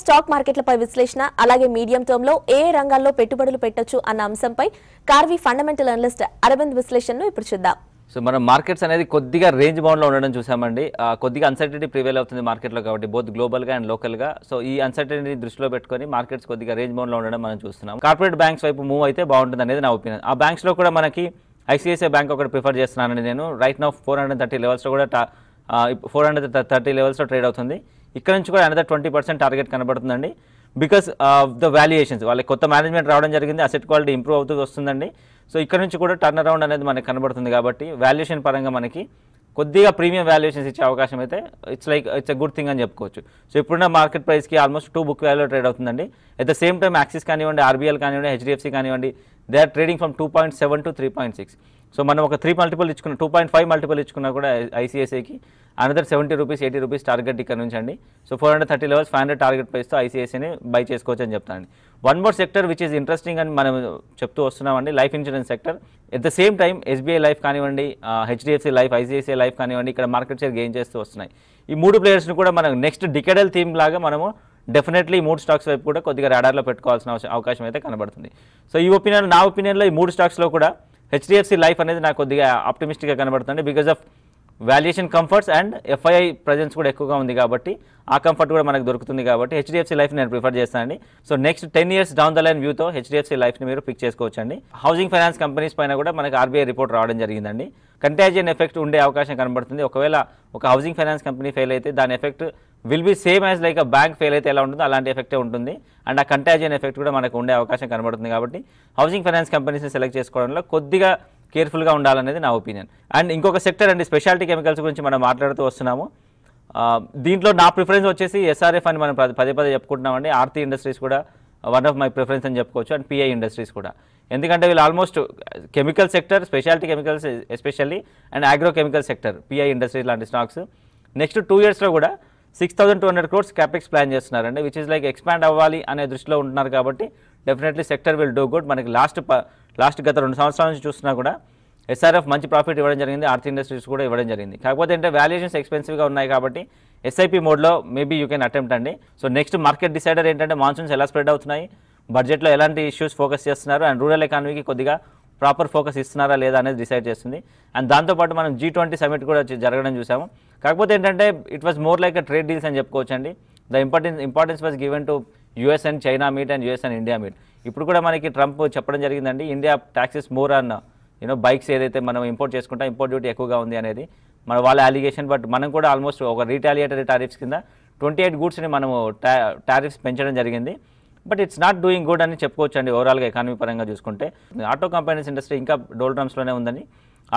Stock మార్కెట్లపై విశ్లేషణ అలాగే మీడియం టర్మ్లో ఏ రంగాల్లో పెట్టుబడులు పెట్టొచ్చు అన్న అంశంపై కార్వి ఫండమెంటల్ అనలిస్ట్ అరవింద్ విశ్లేషణను ఇప్పుడు చూద్దాం. సో మనం మార్కెట్స్ అనేది కొద్దిగా రేంజ్ బౌండ్లో ఉండడం చూసామండి. కొద్దిగా అన్సర్టనిటీ ప్రివేల్ అవుతుంది మార్కెట్లో కాబట్టి బోత్ గ్లోబల్గా అండ్ లోకల్గా సో ఈ అన్సర్టనిటీ దృష్టిలో పెట్టుకొని మార్కెట్స్ కొద్దిగా రేంజ్ బౌండ్లో ఉండడం మనం చూస్తున్నాం. కార్పొరేట్ బ్యాంక్స్ వైపు మూవ్ అయితే బాగుంటుంది అనేది నా ఒపీనియన్ ఆ బ్యాంక్స్లో కూడా మనకి ఐసిఐసిఐ బ్యాంక్ ఒకటి ప్రిఫర్ చేస్తున్నానండి నేను. రైట్ నా ఫోర్ హండ్రెడ్ థర్టీ లెవెల్స్లో కూడా ఫోర్ హండ్రెడ్ థర్టీ లెవెల్స్లో ట్రేడ్ అవుతుంది. ఇక్కడ నుంచి కూడా అనదర్ ట్వంటీ పర్సెంట్ టార్గెట్ కనబడుతుందండి. బికాస్ ఆఫ్ ద వాల్యుయేషన్స్ వాళ్ళకి కొత్త మేనేజ్మెంట్ రావడం జరిగింది అసెట్ క్వాలిటీ ఇంప్రూవ్ అవుతూ వస్తుందండి. సో ఇక్కడ నుంచి కూడా టర్న్ అరౌండ్ అనేది మనకి కనబడుతుంది కాబట్టి వాల్యుయేషన్ పరంగా మనకి కొద్దిగా ప్రీమియం వాల్యుయేషన్స్ ఇచ్చే అవకాశం అయితే it's like it's a good thing అని చెప్పుకోవచ్చు. సో ఇప్పుడున్న మార్కెట్ ప్రైస్కి almost two book value trade అవుతుందండి. At the same time Axis కానివ్వండి ఆర్బీఎల్ కానివ్వండి హెచ్డిఎఫ్సి కానివ్వండి they are trading from two point seven to three point six so మనం ఒక త్రీ మల్టిపుల్ ఇచ్చుకున్న టూ పాయింట్ ఫైవ్ మల్టిపుల్ ఇచ్చుకున్నా కూడా ఐసీఐసీకి another seventy rupees eighty rupees target ఇక్కడ నుంచి అండి so four hundred thirty levels five hundred target ప్రైస్తో ఐసీఐసీని బై చేసుకోవచ్చు అని చెప్తానండి. One more sector which is interesting అని మనం చెప్తూ వస్తున్నామండి life insurance sector at the same time SBI life కానివ్వండి హెచ్డిఎఫ్సి లైఫ్ ఐసిఐసిఐ లైఫ్ కానివ్వండి ఇక్కడ మార్కెట్ షేర్ గెయిన్ చేస్తూ వస్తున్నాయి. ఈ మూడు ప్లేయర్స్ని కూడా మనం నెక్స్ట్ డికెడల్ థీమ్ లాగా మనము డెఫినెట్లీ మూడు స్టాక్స్ వైపు కూడా కొద్దిగా రాడార్లో పెట్టుకోవాల్సిన అవస- అవకాశం అయితే కనబడుతుంది. సో ఈ ఒపీనియన్ నా ఒపీనియన్లో ఈ మూడు స్టాక్స్లో కూడా హెచ్డిఎఫ్సి లైఫ్ అనేది నాకు కొద్దిగా ఆప్టిమిస్టిక్గా కనబడుతుంది. Because of valuation comforts and FII presence కూడా ఎక్కువగా ఉంది కాబట్టి ఆ కంఫర్ట్ కూడా మనకు దొరుకుతుంది కాబట్టి హెచ్డిఎఫ్సి లైఫ్ నేను ప్రిఫర్ చేస్తానండి. So next ten years down the line వ్యూతో HDFC లైఫ్ని మీరు పిక్ చేసుకోవచ్చండి. హౌసింగ్ ఫైనాన్స్ కంపెనీస్ పైన కూడా మనకు ఆర్బీఐ రిపోర్ట్ రావడం జరిగిందండి. కంటాజియన్ ఎఫెక్ట్ ఉండే అవకాశం కనబడుతుంది. ఒకవేళ ఒక హౌసింగ్ ఫైనాన్స్ కంపెనీ ఫెయిల్ అయితే దాని effect will be same as like bank fail అయితే ఎలా ఉంటుందో అలాంటి ఎఫెక్టే ఉంటుంది. అండ్ ఆ కంటాజియన్ ఎఫెక్ట్ కూడా మనకు ఉండే అవకాశం కనబడుతుంది కాబట్టి హౌసింగ్ ఫైనాన్స్ కంపెనీస్ని సెలెక్ట్ చేసుకోవడంలో కొద్దిగా కేర్ఫుల్గా ఉండాలనేది నా ఒపీనియన్. అండ్ ఇంకొక సెక్టర్ అండి స్పెషాలిటీ కెమికల్స్ గురించి మనం మాట్లాడుతూ వస్తున్నాము. దీంట్లో నా ప్రిఫరెన్స్ వచ్చేసి ఎస్ఆర్ఎఫ్ అని మనం పదే పదే పదే చెప్పుకుంటున్నామండి. ఆర్తి ఇండస్ట్రీస్ కూడా వన్ ఆఫ్ మై ప్రిఫరెన్స్ అని చెప్పుకోవచ్చు అండ్ పిఐ ఇండస్ట్రీస్ కూడా. ఎందుకంటే వీళ్ళు almost chemical sector speciality chemicals especially and agro chemical sector PI industries లాంటి స్టాక్స్. నెక్స్ట్ టూ ఇయర్స్లో కూడా six thousand two hundred crores capex plan చేస్తున్నారండి విచ్ ఇస్ లైక్ ఎక్స్పాండ్ అవ్వాలి అనే దృష్టిలో ఉంటున్నారు కాబట్టి definitely sector will do good మనకి లాస్ట్ లాస్ట్ గత రెండు సంవత్సరాల నుంచి చూస్తున్నా కూడా ఎస్ఆర్ఎఫ్ మంచి ప్రాఫిట్ ఇవ్వడం జరిగింది ఆర్త్ ఇండస్ట్రీస్ కూడా ఇవ్వడం జరిగింది. కాకపోతే అంటే వాల్యుయేషన్స్ ఎక్స్పెన్సివ్గా ఉన్నాయి కాబట్టి ఎస్ఐపి మోడ్లో మేబీ యూ కెన్ అటెంప్ట్ అండి. సో నెక్స్ట్ మార్కెట్ డిసైడర్ ఏంటంటే మాన్సూన్స్ ఎలా స్ప్రెడ్ అవుతున్నాయి బడ్జెట్లో ఎలాంటి ఇష్యూస్ ఫోకస్ చేస్తున్నారు అండ్ రూరల్ ఎకానమీకి కొద్దిగా ప్రాపర్ ఫోకస్ ఇస్తున్నారా లేదా అనేది డిసైడ్ చేస్తుంది. అండ్ దాంతోపాటు మనం జీ ట్వంటీ సమిట్ కూడా జరగడం చూసాము. కాకపోతే ఏంటంటే it was more like a trade deals అని చెప్పుకోవచ్చండి. The importance importance was given to US and China meet and US and India meet ఇప్పుడు కూడా మనకి ట్రంప్ చెప్పడం జరిగిందండి. ఇండియా ట్యాక్సెస్ మోర్ అన్న యూనో బైక్స్ ఏదైతే మనం ఇంపోర్ట్ చేసుకుంటాం ఇంపోర్ట్ డ్యూటీ ఎక్కువగా ఉంది అనేది. మన వాళ్ళ అలిగేషన్ బట్ మనం కూడా ఆల్మోస్ట్ ఒక రీటాలియేటరీ టారిఫ్స్ కింద ట్వంటీ ఎయిట్ గూడ్స్ని మనము టారిఫ్స్ పెంచడం జరిగింది. But it's not doing good అని చెప్పుకోవచ్చు అండి ఓవరాల్గా ఎకానమీ పరంగా చూసుకుంటే. ఆటో కంపెనీస్ ఇండస్ట్రీ ఇంకా డోల్ డ్రమ్స్లోనే ఉందని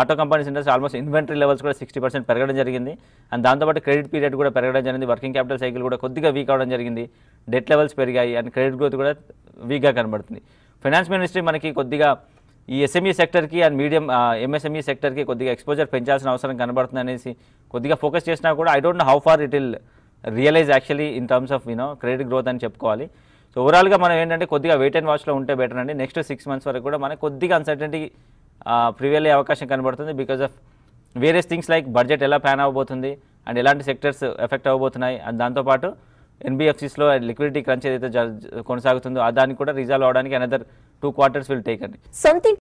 auto companies industry almost inventory levels కూడా సిక్స్టీ పర్సెంట్ పెరగడం జరిగింది. అండ్ దాంతోపాటు క్రెడిట్ పీరియడ్ కూడా పెరగడం జరిగింది. వర్కింగ్ క్యాపిటల్ సైకిల్ కూడా కొద్దిగా వీక్ అవడం జరిగింది. డెట్ లెవెల్స్ పెరిగాయి అండ్ క్రెడిట్ గ్రోత్ కూడా వీక్గా కనబడుతుంది. ఫైనాన్స్ మినిస్ట్రీ మనకి కొద్దిగా ఈ ఎస్ఎంఈ సెక్టర్కి అండ్ మీడియం ఎంఎస్ఎంఈ సెక్టర్కి కొద్దిగా ఎక్స్పోజర్ పెంచాల్సిన అవసరం కనబడుతుంది అనేసి కొద్దిగా ఫోకస్ చేసినా కూడా I don't know how far it will realise actually in terms of you know credit growth అని చెప్పుకోవాలి. సో ఓవరాల్గా మనం ఏంటంటే కొద్దిగా వెయిట్ అండ్ వాచ్లో ఉంటే బెటర్ అండి. నెక్స్ట్ సిక్స్ మంత్స్ వరకు కూడా మనకు కొద్దిగా అన్సర్టెంటీ ప్రివేల్ అయ్యే అవకాశం కనబడుతుంది because of various things like budget ఎలా ప్యాన్ అవ్వబోతుంది అండ్ ఎలాంటి సెక్టర్స్ ఎఫెక్ట్ అవ్వబోతున్నాయి. అండ్ దాంతోపాటు ఎన్బిఎఫ్సిస్లో లిక్విడిటీ క్రంచ్ ఏదైతే కొనసాగుతుందో దానికి కూడా రిజాల్వ్ అవడానికి another two quarters will take అండి.